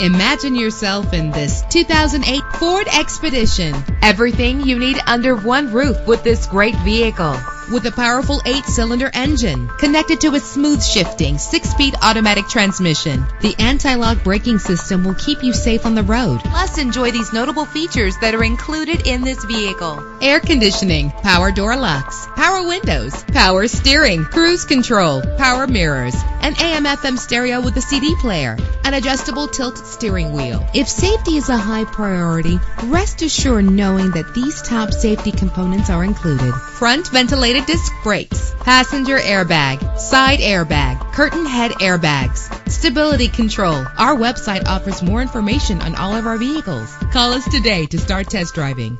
Imagine yourself in this 2008 Ford Expedition. Everything you need under one roof with this great vehicle. With a powerful eight-cylinder engine connected to a smooth shifting six-speed automatic transmission, the anti-lock braking system will keep you safe on the road. Plus, enjoy these notable features that are included in this vehicle. Air conditioning, power door locks, power windows, power steering, cruise control, power mirrors, an AM FM stereo with a CD player, an adjustable tilt steering wheel. If safety is a high priority, rest assured knowing that these top safety components are included. Front ventilated disc brakes, passenger airbag, side airbag, curtain head airbags, stability control. Our website offers more information on all of our vehicles. Call us today to start test driving.